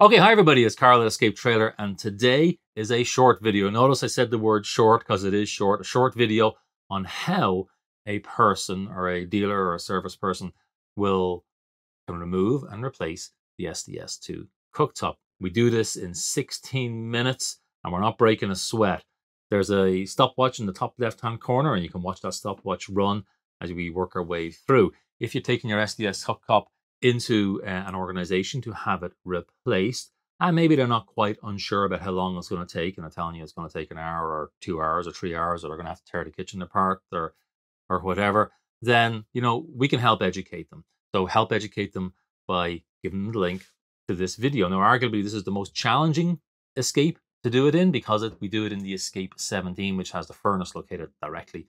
Okay, hi everybody, it's Carl at Escape Trailer, and today is a short video. Notice I said the word short because it is short. A short video on how a person or a dealer or a service person will can remove and replace the SDS2 cooktop. We do this in 16 minutes and we're not breaking a sweat. There's a stopwatch in the top left-hand corner and you can watch that stopwatch run as we work our way through. If you're taking your SDS cooktop into uh, an organization to have it replaced. And maybe they're not quite unsure about how long it's going to take, and they're telling you it's going to take an hour or two hours or three hours, or they're going to have to tear the kitchen apart or or whatever. Then you know we can help educate them. So help educate them by giving them the link to this video. Now, arguably, this is the most challenging escape to do it in because it, we do it in the Escape 17, which has the furnace located directly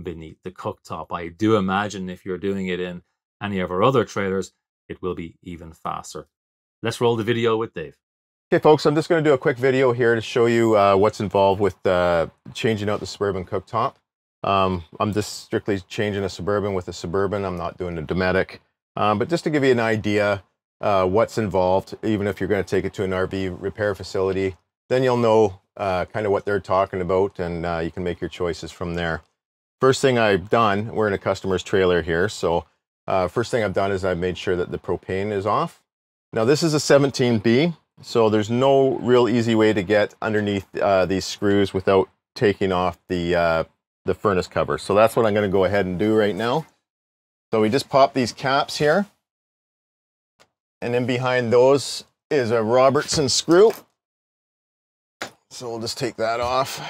beneath the cooktop. I do imagine if you're doing it in any of our other trailers, it will be even faster. Let's roll the video with Dave. Okay, folks, I'm just going to do a quick video here to show you uh, what's involved with uh, changing out the Suburban cooktop. Um, I'm just strictly changing a Suburban with a Suburban. I'm not doing a Dometic. Um, but just to give you an idea uh, what's involved, even if you're going to take it to an RV repair facility, then you'll know uh, kind of what they're talking about and uh, you can make your choices from there. First thing I've done, we're in a customer's trailer here, so uh, first thing I've done is I've made sure that the propane is off. Now this is a 17B, so there's no real easy way to get underneath uh, these screws without taking off the, uh, the furnace cover. So that's what I'm gonna go ahead and do right now. So we just pop these caps here. And then behind those is a Robertson screw. So we'll just take that off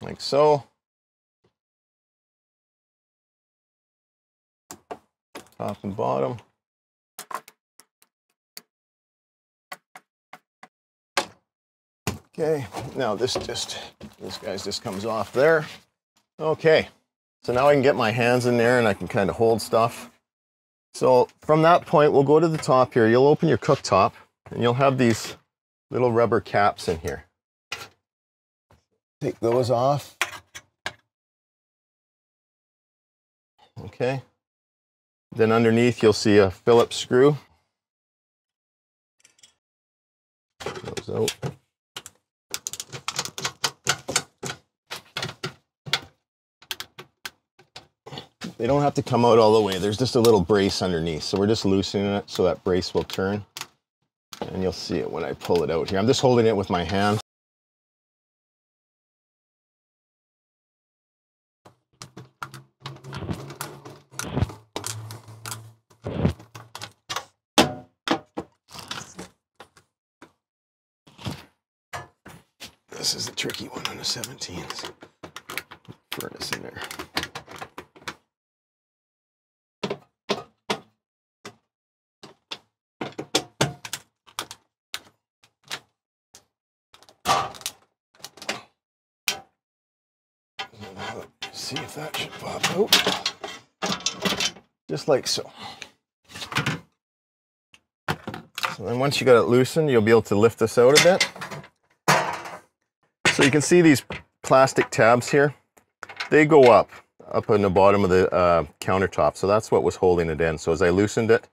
like so. Top and bottom. Okay, now this just, this guy's just comes off there. Okay, so now I can get my hands in there and I can kind of hold stuff. So from that point, we'll go to the top here. You'll open your cooktop and you'll have these little rubber caps in here. Take those off. Okay. Then underneath you'll see a Phillips screw. Out. They don't have to come out all the way. There's just a little brace underneath. So we're just loosening it so that brace will turn. And you'll see it when I pull it out here. I'm just holding it with my hand. This is the tricky one on the 17s. Furnace in there. See if that should pop out. Just like so. So then once you got it loosened, you'll be able to lift this out a bit. So you can see these plastic tabs here, they go up, up in the bottom of the uh, countertop. So that's what was holding it in. So as I loosened it,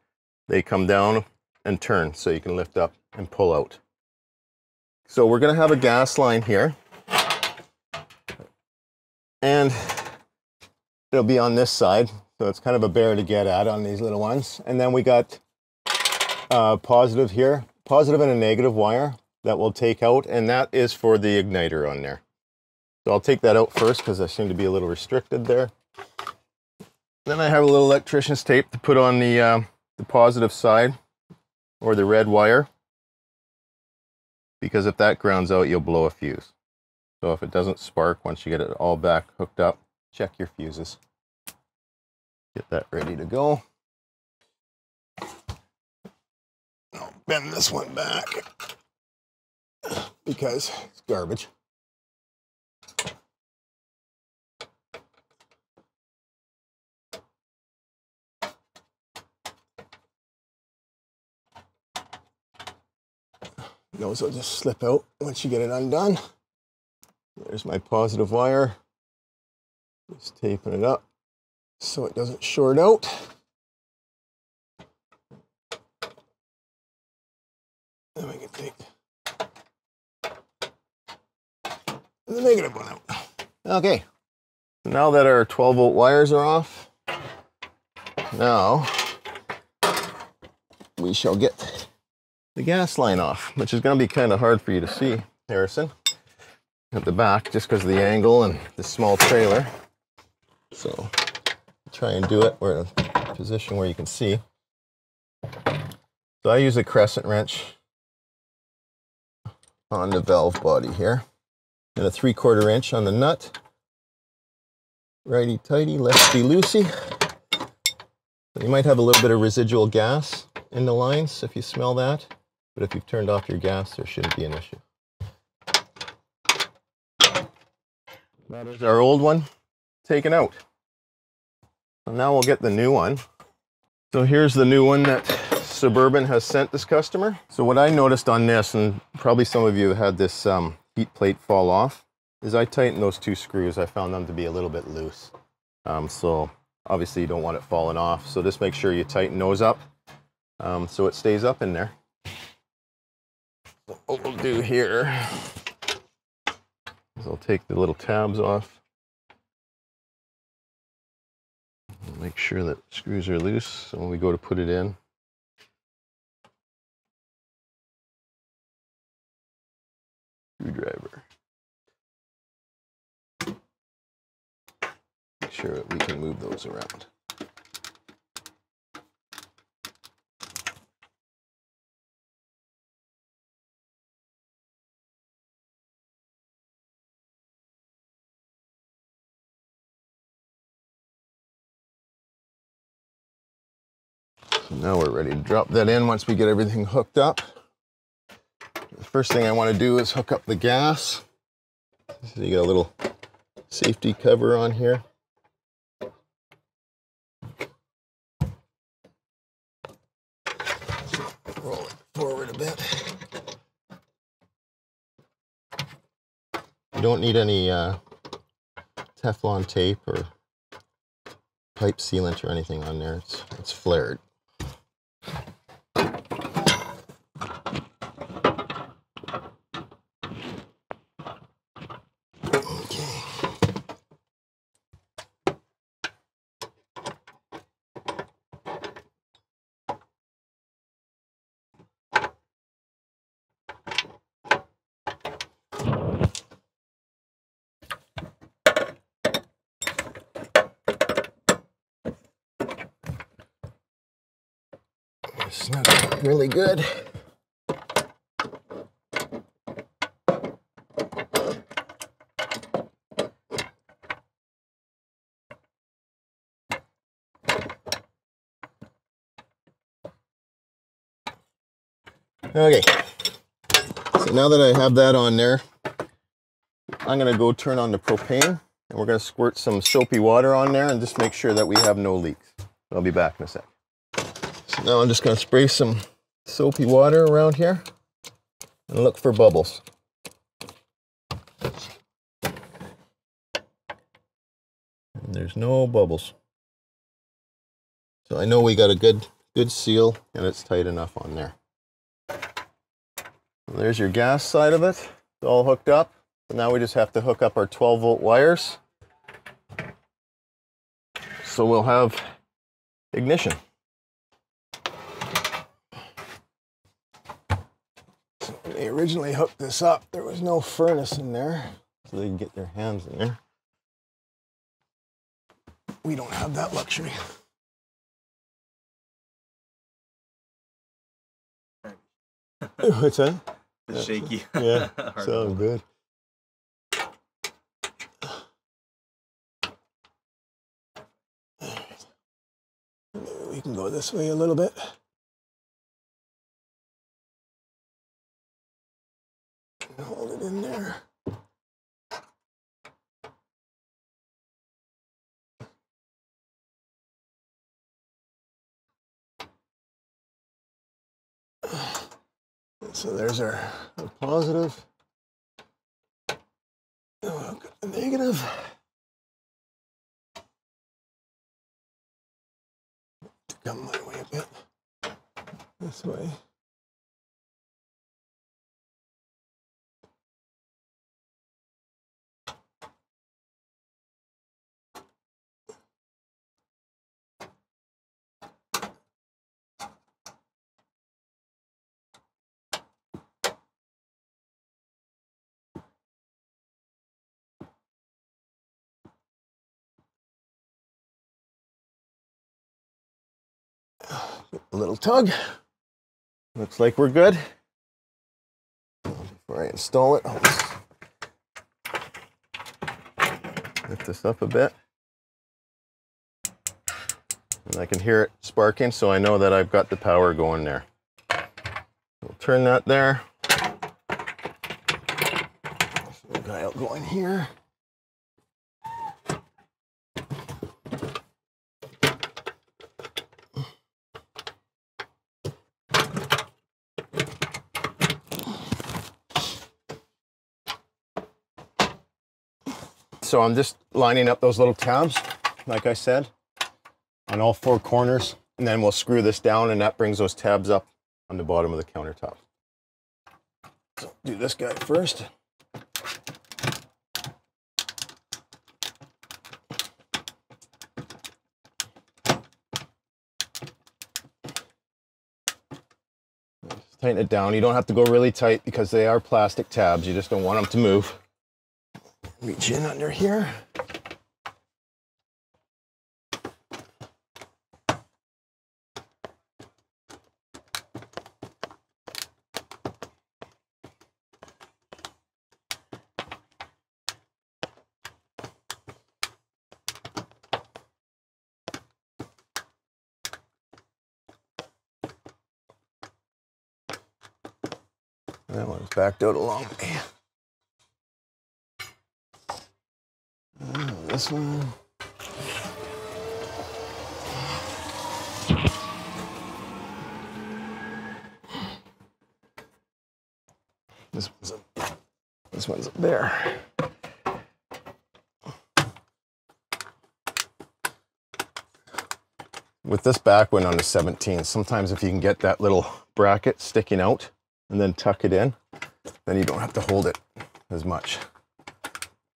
they come down and turn so you can lift up and pull out. So we're gonna have a gas line here. And it'll be on this side. So it's kind of a bear to get at on these little ones. And then we got uh, positive here, positive and a negative wire that we'll take out, and that is for the igniter on there. So I'll take that out first because I seem to be a little restricted there. Then I have a little electrician's tape to put on the, uh, the positive side, or the red wire, because if that grounds out, you'll blow a fuse. So if it doesn't spark once you get it all back hooked up, check your fuses. Get that ready to go. I'll bend this one back because it's garbage. Those will just slip out once you get it undone. There's my positive wire. Just taping it up so it doesn't short out. Then we can take the negative one out. Okay. Now that our 12 volt wires are off, now we shall get the gas line off, which is going to be kind of hard for you to see, Harrison, at the back, just because of the angle and the small trailer. So try and do it where a position where you can see. So I use a crescent wrench on the valve body here and a three quarter inch on the nut. Righty tighty, lefty loosey. You might have a little bit of residual gas in the lines if you smell that, but if you've turned off your gas, there shouldn't be an issue. That is our old one taken out. So now we'll get the new one. So here's the new one that Suburban has sent this customer. So what I noticed on this, and probably some of you had this um, heat plate fall off, is I tightened those two screws. I found them to be a little bit loose. Um, so obviously you don't want it falling off. So just make sure you tighten those up um, so it stays up in there. What we'll do here is I'll take the little tabs off. Make sure that screws are loose so when we go to put it in. Screwdriver. Make sure that we can move those around. Now we're ready to drop that in once we get everything hooked up. The first thing I want to do is hook up the gas. So you got a little safety cover on here. Roll it forward a bit. You don't need any uh, Teflon tape or pipe sealant or anything on there. It's, it's flared. It really good. Okay. So now that I have that on there, I'm going to go turn on the propane and we're going to squirt some soapy water on there and just make sure that we have no leaks. I'll be back in a sec. Now I'm just going to spray some soapy water around here and look for bubbles. And there's no bubbles. So I know we got a good good seal and it's tight enough on there. There's your gas side of it. It's all hooked up. So now we just have to hook up our 12 volt wires. So we'll have ignition. So when they originally hooked this up, there was no furnace in there, so they can get their hands in there. We don't have that luxury. What's that? The shaky. Yeah, Hard Sounds good. Maybe we can go this way a little bit. Hold it in there. So there's our our positive. Negative. To come my way a bit. This way. A little tug. Looks like we're good. Before I install it, I'll lift this up a bit. And I can hear it sparking, so I know that I've got the power going there. We'll turn that there. Dial going here. So I'm just lining up those little tabs, like I said, on all four corners. And then we'll screw this down and that brings those tabs up on the bottom of the countertop. So do this guy first. tighten it down. You don't have to go really tight because they are plastic tabs. You just don't want them to move. Reach in under here. That one's backed out a long way. Uh, this one. This one's up. This one's up there. With this back one on the 17, sometimes if you can get that little bracket sticking out, and then tuck it in, then you don't have to hold it as much.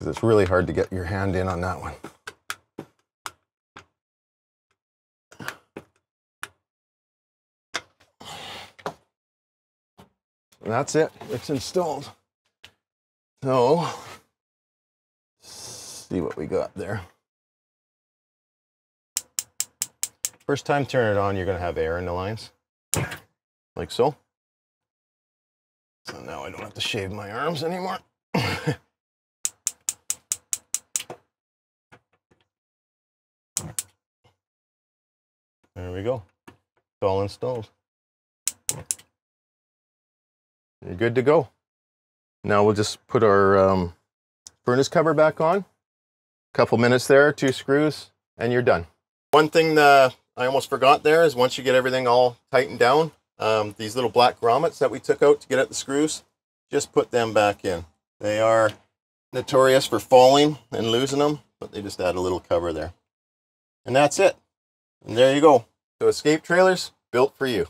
It's really hard to get your hand in on that one. And that's it, it's installed. So, see what we got there. First time turn it on, you're gonna have air in the lines, like so. So now I don't have to shave my arms anymore. there we go. It's all installed. You're good to go. Now we'll just put our um, furnace cover back on. A Couple minutes there, two screws, and you're done. One thing that I almost forgot there is once you get everything all tightened down, um, these little black grommets that we took out to get at the screws, just put them back in. They are notorious for falling and losing them, but they just add a little cover there. And that's it. And there you go. So escape trailers built for you.